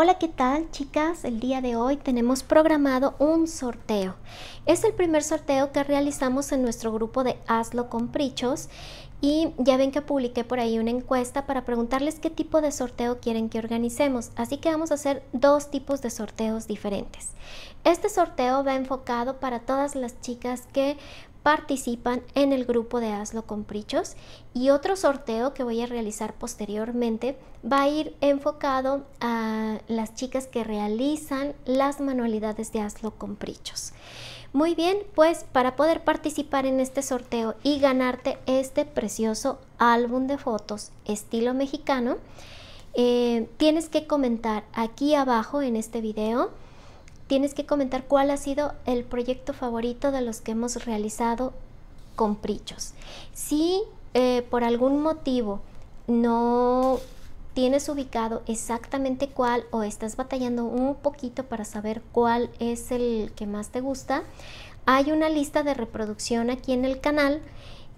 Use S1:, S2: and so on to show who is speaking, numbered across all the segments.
S1: Hola, ¿qué tal chicas? El día de hoy tenemos programado un sorteo. Es el primer sorteo que realizamos en nuestro grupo de Hazlo con Prichos y ya ven que publiqué por ahí una encuesta para preguntarles qué tipo de sorteo quieren que organicemos. Así que vamos a hacer dos tipos de sorteos diferentes. Este sorteo va enfocado para todas las chicas que participan en el grupo de Hazlo con Prichos y otro sorteo que voy a realizar posteriormente va a ir enfocado a las chicas que realizan las manualidades de Hazlo con Prichos. Muy bien, pues para poder participar en este sorteo y ganarte este precioso álbum de fotos estilo mexicano, eh, tienes que comentar aquí abajo en este video tienes que comentar cuál ha sido el proyecto favorito de los que hemos realizado con Prichos. Si eh, por algún motivo no tienes ubicado exactamente cuál o estás batallando un poquito para saber cuál es el que más te gusta, hay una lista de reproducción aquí en el canal.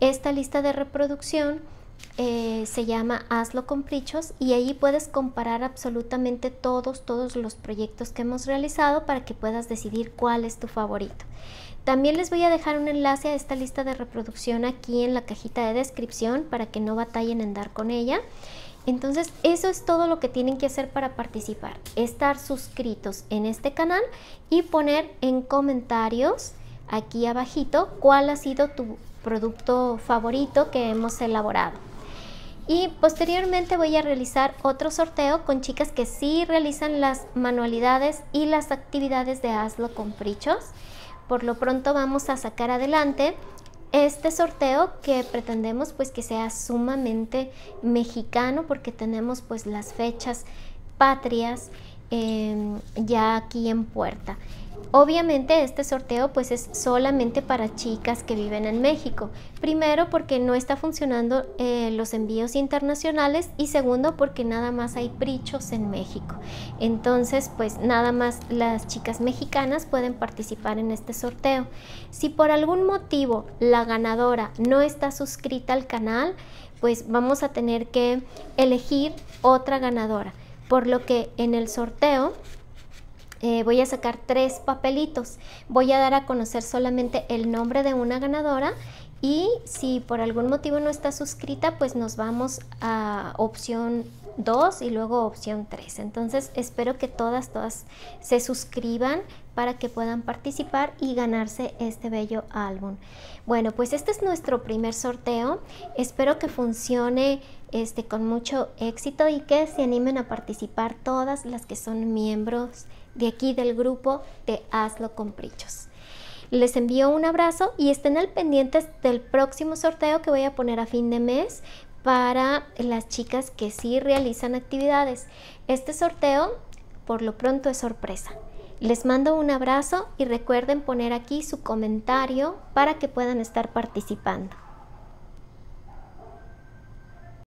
S1: Esta lista de reproducción eh, se llama Hazlo con Prichos y ahí puedes comparar absolutamente todos, todos los proyectos que hemos realizado para que puedas decidir cuál es tu favorito. También les voy a dejar un enlace a esta lista de reproducción aquí en la cajita de descripción para que no batallen en dar con ella. Entonces, eso es todo lo que tienen que hacer para participar. Estar suscritos en este canal y poner en comentarios aquí abajito cuál ha sido tu producto favorito que hemos elaborado y posteriormente voy a realizar otro sorteo con chicas que sí realizan las manualidades y las actividades de Hazlo con Prichos. Por lo pronto vamos a sacar adelante este sorteo que pretendemos pues que sea sumamente mexicano porque tenemos pues las fechas patrias em, ya aquí en puerta. Obviamente este sorteo pues es solamente para chicas que viven en México. Primero porque no está funcionando eh, los envíos internacionales y segundo porque nada más hay prichos en México. Entonces pues nada más las chicas mexicanas pueden participar en este sorteo. Si por algún motivo la ganadora no está suscrita al canal pues vamos a tener que elegir otra ganadora. Por lo que en el sorteo eh, voy a sacar tres papelitos. Voy a dar a conocer solamente el nombre de una ganadora y si por algún motivo no está suscrita, pues nos vamos a opción 2 y luego opción 3. Entonces espero que todas, todas se suscriban para que puedan participar y ganarse este bello álbum. Bueno, pues este es nuestro primer sorteo. Espero que funcione este, con mucho éxito y que se animen a participar todas las que son miembros de aquí del grupo de Hazlo con Prichos. Les envío un abrazo y estén al pendientes del próximo sorteo que voy a poner a fin de mes para las chicas que sí realizan actividades. Este sorteo por lo pronto es sorpresa. Les mando un abrazo y recuerden poner aquí su comentario para que puedan estar participando.